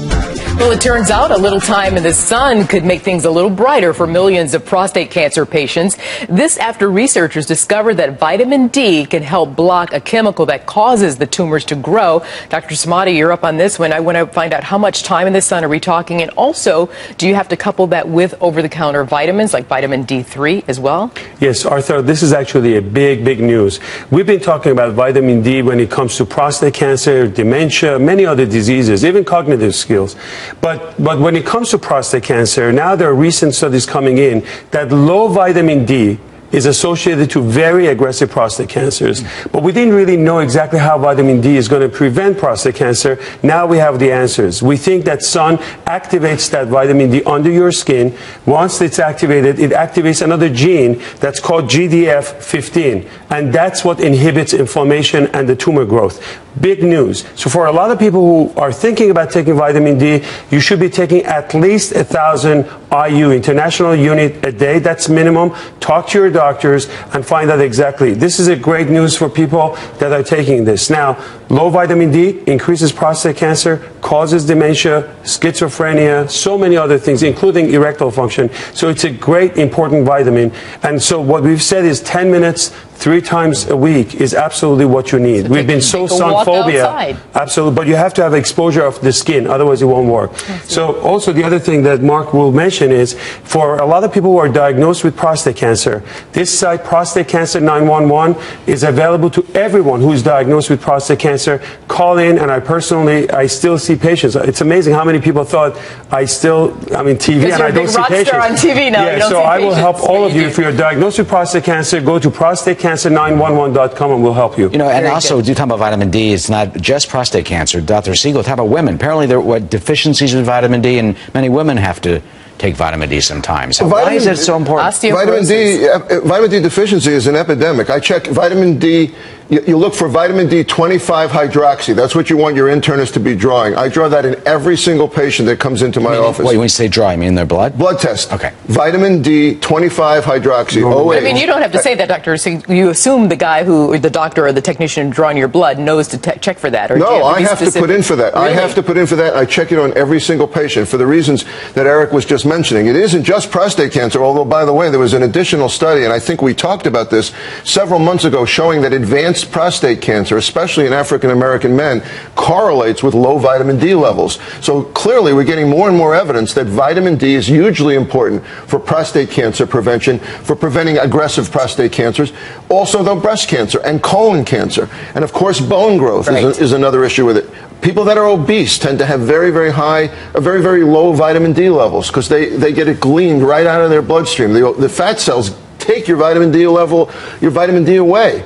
Thank you. Well, it turns out a little time in the sun could make things a little brighter for millions of prostate cancer patients. This after researchers discovered that vitamin D can help block a chemical that causes the tumors to grow. Dr. Samadi, you're up on this one. I want to find out how much time in the sun are we talking? And also, do you have to couple that with over the counter vitamins like vitamin D3 as well? Yes, Arthur, this is actually a big, big news. We've been talking about vitamin D when it comes to prostate cancer, dementia, many other diseases, even cognitive skills. But, but when it comes to prostate cancer, now there are recent studies coming in that low vitamin D is associated to very aggressive prostate cancers. But we didn't really know exactly how vitamin D is going to prevent prostate cancer. Now we have the answers. We think that sun activates that vitamin D under your skin. Once it's activated, it activates another gene that's called GDF15. And that's what inhibits inflammation and the tumor growth. Big news. So for a lot of people who are thinking about taking vitamin D, you should be taking at least a thousand IU, international unit a day. That's minimum. Talk to your doctors and find out exactly. This is a great news for people that are taking this. Now, low vitamin D increases prostate cancer, causes dementia, schizophrenia, so many other things, including erectile function. So it's a great, important vitamin. And so what we've said is 10 minutes three times a week is absolutely what you need. So We've been so sun phobia. Absolutely, but you have to have exposure of the skin, otherwise it won't work. So also the other thing that Marc will mention is for a lot of people who are diagnosed with prostate cancer, this site, Prostate Cancer 911, is available to everyone who is diagnosed with prostate cancer. Call in, and I personally, I still see patients. It's amazing how many people thought I still, I mean, TV, and I don't see patients. on TV now. Yeah, so I will help all of you. If you're diagnosed with prostate cancer, go to prostatecancer911.com and we'll help you. You know, and also, do talk about vitamin D. It's not just prostate cancer. Dr. Siegel, talk about women. Apparently, there are deficiencies in vitamin D, and many women have to take vitamin D sometimes. So Why is it so important? Vitamin D, uh, vitamin D deficiency is an epidemic. I check vitamin D you, you, look for vitamin D 25 hydroxy. That's what you want your internist to be drawing. I draw that in every single patient that comes into my mean, office. Wait, when you say draw, I mean their blood? Blood test. Okay. Vitamin D 25 hydroxy. Oh, I mean, you don't have to say that, doctor. So you assume the guy who, the doctor or the technician drawing your blood knows to check for that. Or no, I have specific? to put in for that. Really? I have to put in for that. I check it on every single patient for the reasons that Eric was just mentioning. It isn't just prostate cancer, although, by the way, there was an additional study, and I think we talked about this several months ago, showing that advanced prostate cancer cancer, especially in African American men, correlates with low vitamin D levels. So clearly, we're getting more and more evidence that vitamin D is hugely important for prostate cancer prevention, for preventing aggressive prostate cancers, also, though, breast cancer and colon cancer. And of course, bone growth right. is, a, is another issue with it people that are obese tend to have very, very high, very, very low vitamin D levels because they, they get it gleaned right out of their bloodstream. The, the fat cells take your vitamin D level, your vitamin D away.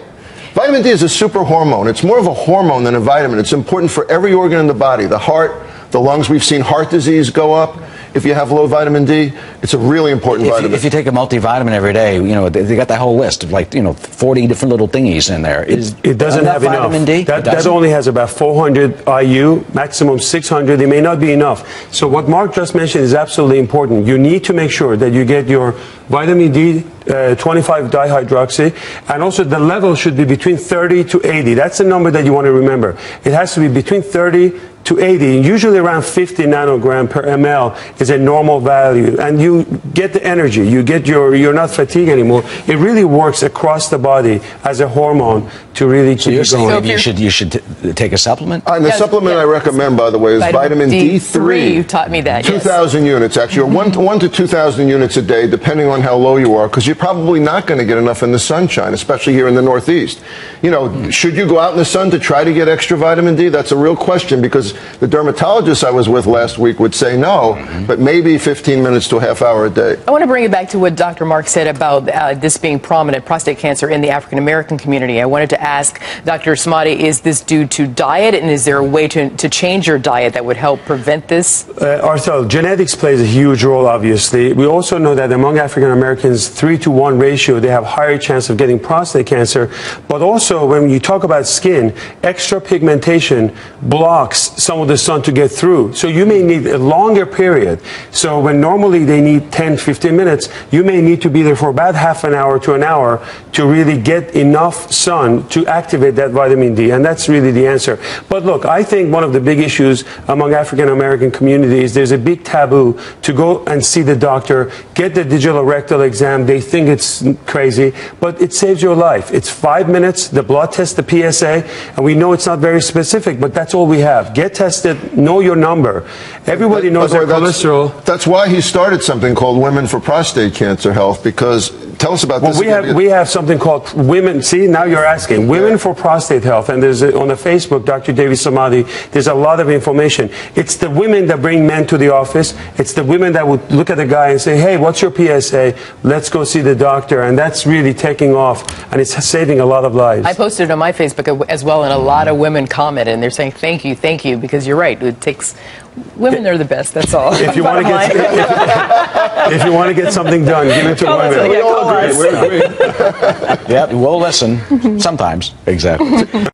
Vitamin D is a super hormone. It's more of a hormone than a vitamin. It's important for every organ in the body the heart, the lungs. We've seen heart disease go up if you have low vitamin D. It's a really important if vitamin. You, if you take a multivitamin every day, you know, they, they, got that whole list of like, you know, 40 different little thingies in there. Is, it doesn't have enough. vitamin enough. D? That, that only has about 400 IU, maximum 600. It may not be enough. So what Marc just mentioned is absolutely important. You need to make sure that you get your vitamin D uh, 25 dihydroxy, and also the level should be between 30 to 80. That's the number that you want to remember. It has to be between 30 to 80, usually around 50 nanogram per ml is a normal value. And you get the energy, you get your, you're not fatigued anymore. It really works across the body as a hormone to really so keep you're saying going. you should, you should take a supplement? Uh, and the yes, supplement yes. I recommend, by the way, is vitamin, vitamin D3. D3. You taught me that, 2,000 yes. units, actually, mm-hmm. one, to, one to 2,000 units a day, depending on how low you are, because you're probably not going to get enough in the sunshine, especially here in the Northeast. You know, mm-hmm. should you go out in the sun to try to get extra vitamin D? That's a real question because the dermatologist I was with last week would say no, mm-hmm. but maybe 15 minutes to a half hour a day. I want to bring it back to what Dr. Marc said about uh, this being prominent, prostate cancer in the African American community. I wanted to ask Dr. Samadi, is this due to diet, and is there a way to, to change your diet that would help prevent this? Uh, Arthur, genetics plays a huge role, obviously. We also know that among African Americans, three to one ratio, they have higher chance of getting prostate cancer. But also, when you talk about skin, extra pigmentation blocks some of the sun to get through. So you may need a longer period. So when normally they need 10, 15 minutes, you may need to be there for about half an hour to an hour to really get enough sun to activate that vitamin D. And that's really the answer. But look, I think one of the big issues among African American communities, there's a big taboo to go and see the doctor, get the digital rectal exam. They think it's crazy, but it saves your life. It's five minutes, the blood test, the PSA, and we know it's not very specific, but that's all we have. Get tested, know your number. Everybody knows their cholesterol. That's why he started something called Women for Prostate Cancer Health, because tell us about Well, this. we have we have something called Women. See, now you're asking Women for Prostate Health, and there's a, on the Facebook, Dr. David Samadi. There's a lot of information. It's the women that bring men to the office. It's the women that would look at the guy and say, "Hey, what's your PSA? Let's go see the doctor." And that's really taking off, and it's saving a lot of lives. I posted it on my Facebook as well, and a lot of women commented, and they're saying, "Thank you, thank you," because you're right. It takes women are the best. That's all. if you want to get line. if, if you want to get something done, give it to Call us. women. Yeah, call us. Yep, we'll listen sometimes. Exactly.